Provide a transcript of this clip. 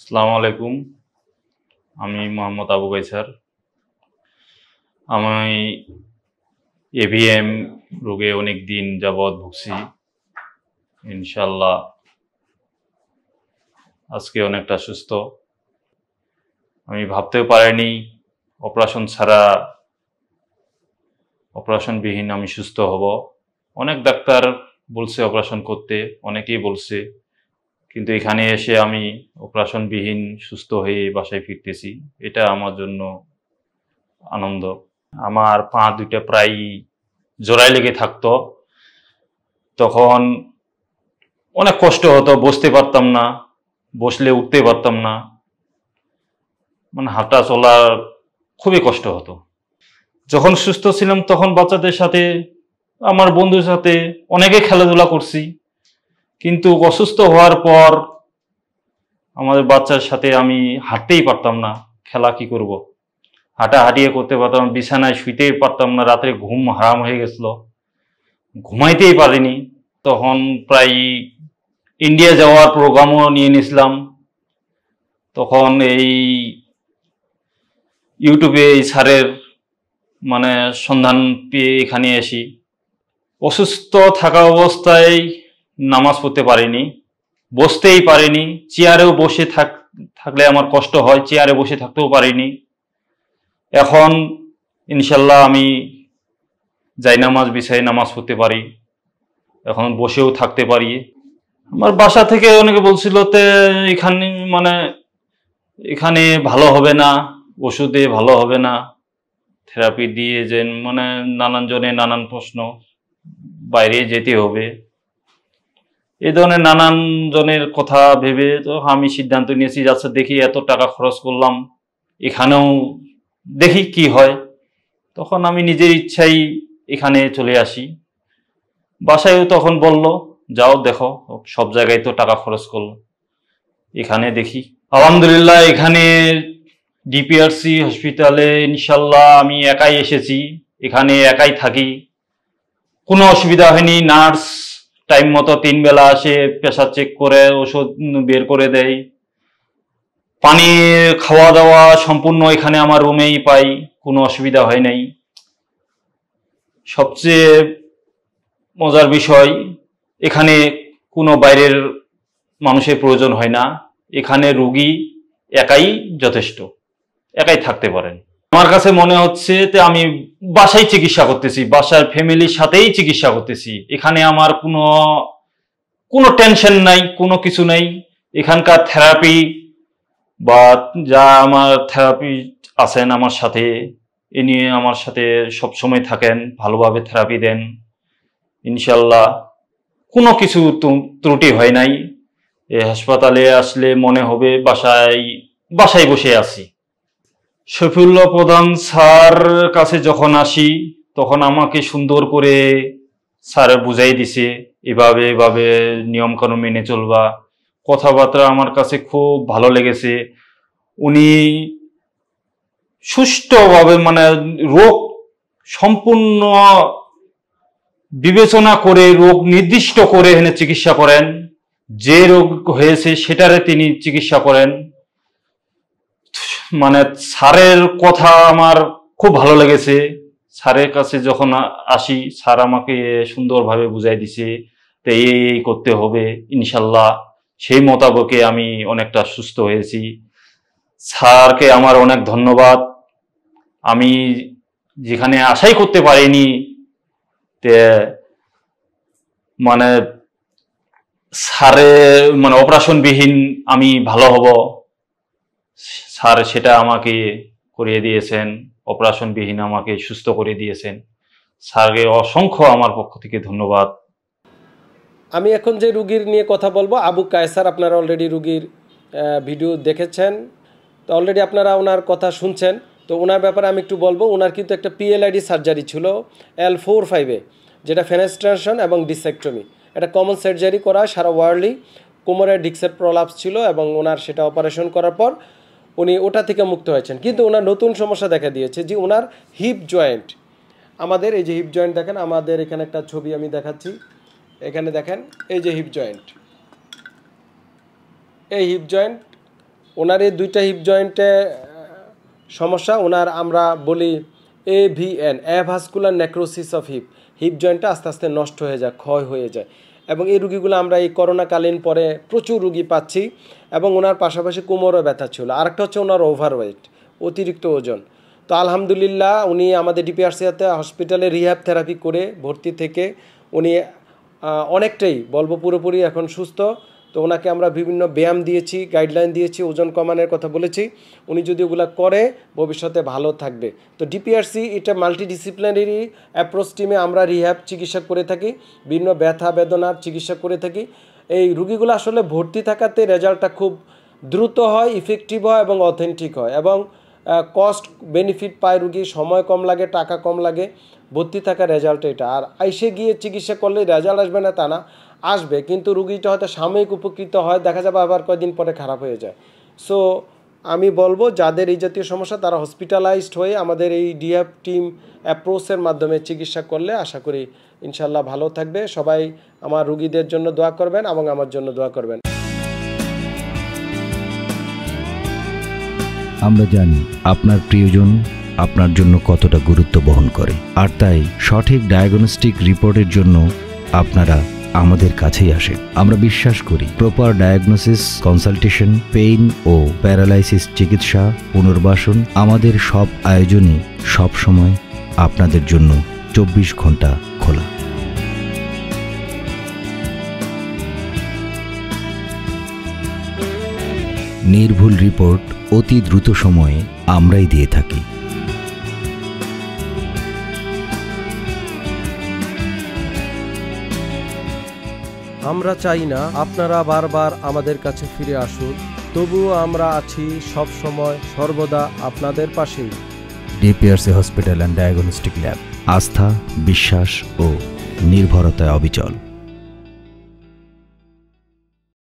আসসালামু আলাইকুম। আমি মোহাম্মদ আবু গাইসার আমি এভিএম রোগে অনেক দিন যাবৎ ভুগছি। ইনশাল্লাহ আজকে অনেকটা সুস্থ। আমি ভাবতেও পারিনি, অপারেশন ছাড়া অপারেশনবিহীন আমি সুস্থ হব। অনেক ডাক্তার বলছে অপারেশন করতে, অনেকেই বলছে কিন্তু এখানে এসে আমি অপারেশনবিহীন সুস্থ হয়ে বাসায় ফিরতেছি। এটা আমার জন্য আনন্দ। আমার পা দুইটা প্রায় জোড়ায় লেগে থাকতো। তখন অনেক কষ্ট হতো, বসতে পারতাম না, বসলে উঠতে পারতাম না। মানে হাঁটা চলার খুবই কষ্ট হতো। যখন সুস্থ ছিলাম তখন বাচ্চাদের সাথে, আমার বন্ধুর সাথে অনেকে খেলাধুলা করছি। কিন্তু অসুস্থ হওয়ার পর আমাদের বাচ্চার সাথে আমি হাঁটতেই পারতাম না, খেলা কি করব। হাঁটা হাঁটিয়ে করতে পারতাম, বিছানায় শুইতেই পারতাম না, রাত্রে ঘুম হারাম হয়ে গেছিল। ঘুমাইতেই পারিনি। তখন প্রায় ইন্ডিয়া যাওয়ার প্রোগ্রামও নিয়ে নিয়েছিলাম তখন এই ইউটিউবে এই স্যারের মানে সন্ধান পেয়ে এখানে আসি অসুস্থ থাকা অবস্থায় নামাজ পড়তে পারিনি, বসতেই পারিনি, চেয়ারেও বসে থাক থাকলে আমার কষ্ট হয়, চেয়ারে বসে থাকতেও পারিনি। এখন ইনশাল্লাহ আমি যাই নামাজ বিছাই নামাজ পড়তে পারি, এখন বসেও থাকতে পারি। আমার বাসা থেকে অনেকে বলছিল, তে, এখানে মানে এখানে ভালো হবে না, ওষুধে ভালো হবে না থেরাপি দিয়ে যে মানে নানান জনে নানান প্রশ্ন, বাইরে যেতে হবে। এই ধরনের নানান জনের কথা ভেবে তো আমি সিদ্ধান্ত নিয়েছি যাচ্ছে দেখি এত টাকা খরচ করলাম, এখানেও দেখি কি হয়। তখন আমি নিজের ইচ্ছাই এখানে চলে আসি। বাসায়ও তখন বলল, যাও, দেখো, সব জায়গায় তো টাকা খরচ করল। এখানে দেখি। আলহামদুলিল্লাহ, এখানে ডিপিআরসি হসপিটালে ইনশাল্লাহ আমি একাই এসেছি। এখানে একাই থাকি। কোনো অসুবিধা হয়নি, নার্স টাইম মতো তিন বেলা আসে প্রেশার চেক করে, ওষুধ বের করে দেয়। পানি খাওয়া দাওয়া সম্পূর্ণ এখানে আমার রুমেই পাই, কোনো অসুবিধা হয় নাই। সবচেয়ে মজার বিষয়, এখানে কোনো বাইরের মানুষের প্রয়োজন হয় না। এখানে রুগী একাই যথেষ্ট, একাই থাকতে পারেন। আমার কাছে মনে হচ্ছে যে আমি বাসায় চিকিৎসা করতেছি, বাসার ফ্যামিলির সাথেই চিকিৎসা করতেছি। এখানে আমার কোনো কোনো টেনশন নাই, কোনো কিছু নাই। এখানকার থেরাপি বা যা আমার থেরাপি আছেন আমার সাথে, এ নিয়ে আমার সাথে সব সময় থাকেন, ভালোভাবে থেরাপি দেন। ইনশাল্লাহ কোনো কিছু ত্রুটি হয় নাই। এ হাসপাতালে আসলে মনে হবে বাসায় বাসায় বসে আছি। শফিউল্লাহ প্রধান স্যার কাছে যখন আসি, তখন আমাকে সুন্দর করে স্যার বুঝাই দিছে, এভাবে এভাবে নিয়মকানুন মেনে চলবা। কথাবার্তা আমার কাছে খুব ভালো লেগেছে। উনি সুষ্ঠুভাবে মানে রোগ সম্পূর্ণ বিবেচনা করে, রোগ নির্দিষ্ট করে এখানে চিকিৎসা করেন। যে রোগ হয়েছে সেটারে তিনি চিকিৎসা করেন। মানে স্যারের কথা আমার খুব ভালো লেগেছে। স্যারের কাছে যখন আসি, স্যার আমাকে সুন্দরভাবে বুঝাই দিছে তো এই এই করতে হবে, ইনশাল্লাহ। সেই মোতাবকে আমি অনেকটা সুস্থ হয়েছি। স্যারকে আমার অনেক ধন্যবাদ। আমি যেখানে আশাই করতে পারিনি তে মানে স্যারে মানে অপারেশনবিহীন আমি ভালো হব। স্যার সেটা আমাকে করিয়ে দিয়েছেন, অপারেশনবিহীন আমাকে সুস্থ করে দিয়েছেন। স্যারকে অসংখ্য আমার পক্ষ থেকে ধন্যবাদ। আমি এখন যে রুগীর নিয়ে কথা বলব, আবু কায়সার আপনারা অলরেডি রুগীর ভিডিও দেখেছেন। তো অলরেডি আপনারা ওনার কথা শুনছেন। তো ওনার ব্যাপারে আমি একটু বলব, ওনার কিন্তু একটা পিএলআইডি সার্জারি ছিল এল ফোর ফাইভে যেটা ফেনেস্ট্রেশন এবং ডিসেক্টমি এটা কমন সার্জারি করা সারা ওয়ার্ল্ডলি কোমরের ডিক্সের প্রলাপস ছিল এবং ওনার সেটা অপারেশন করার পর উনি ওটা থেকে মুক্ত হয়েছেন। কিন্তু ওনার নতুন সমস্যা দেখা দিয়েছে যে ওনার হিপ জয়েন্ট আমাদের এই যে হিপ জয়েন্ট দেখেন, আমাদের এখানে একটা ছবি আমি দেখাচ্ছি। এখানে দেখেন, এই যে হিপ জয়েন্ট এই হিপ জয়েন্ট ওনার এই দুইটা হিপ জয়েন্টে সমস্যা, ওনার আমরা বলি A V N avascular necrosis of hip hip জয়েন্টটা আস্তে আস্তে নষ্ট হয়ে যায়, ক্ষয় হয়ে যায়। এবং এই রুগীগুলো আমরা এই করোনাকালীন পরে প্রচুর রুগী পাচ্ছি এবং ওনার পাশাপাশি কোমরও ব্যথা ছিল। আরেকটা হচ্ছে ওনার ওভারওয়েট অতিরিক্ত ওজন। তো আলহামদুলিল্লাহ উনি আমাদের ডিপিআরসিয়াতে হসপিটালে রিহ্যাব থেরাপি করে ভর্তি থেকে উনি অনেকটাই বলব পুরোপুরি এখন সুস্থ। তো ওনাকে আমরা বিভিন্ন ব্যায়াম দিয়েছি গাইডলাইন দিয়েছি, ওজন কমানোর কথা বলেছি। উনি যদি ওগুলো করে, ভবিষ্যতে ভালো থাকবে। তো ডিপিআরসি এটা মাল্টিডিসিপ্লিনারি অ্যাপ্রোচ টিমে আমরা রিহ্যাব চিকিৎসা করে থাকি। বিভিন্ন ব্যথা, বেদনার চিকিৎসা করে থাকি। এই রুগীগুলো আসলে ভর্তি থাকাতে রেজাল্টটা খুব দ্রুত হয় ইফেক্টিভ হয় এবং অথেন্টিক হয়। এবং কস্ট বেনিফিট পায় রুগী, সময় কম লাগে, টাকা কম লাগে। ভর্তি থাকা রেজাল্ট এটা। আর আইসে গিয়ে চিকিৎসা করলে রেজাল্ট আসবে না তা না, আসবে। কিন্তু রুগীটা হয়তো সাময়িক উপকৃত হয়, দেখা যাবে আবার কয়দিন পরে খারাপ হয়ে যায়। সো আমি বলব, যাদের এই জাতীয় সমস্যা, তারা হসপিটালাইজড হয়ে আমাদের এই ডিএফ টিম অ্যাপ্রোচের মাধ্যমে চিকিৎসা করলে আশা করি ইনশাল্লাহ ভালো থাকবে। সবাই আমার রুগীদের জন্য দোয়া করবেন এবং আমার জন্য দোয়া করবেন। আমরা জানি আপনার প্রিয়জন আপনার জন্য কতটা গুরুত্ব বহন করে। আর তাই সঠিক ডায়াগনস্টিক রিপোর্টের জন্য আপনারা আমাদের কাছেই আসে আমরা বিশ্বাস করি প্রপার ডায়াগনোসিস কনসালটেশন পেইন ও প্যারালাইসিস চিকিৎসা, পুনর্বাসন আমাদের সব আয়োজনই সব সময় আপনাদের জন্য চব্বিশ ঘণ্টা খোলা। নির্ভুল রিপোর্ট অতি দ্রুত সময়ে আমরাই দিয়ে থাকি। আমরা চাই না আপনারা বারবার আমাদের কাছে ফিরে আসুন, তবুও আমরা আছি সব সময় সর্বদা আপনাদের পাশেই। DPRC hospital and diagnostic lab, আস্থা, বিশ্বাস ও নির্ভরতায় অবিচল।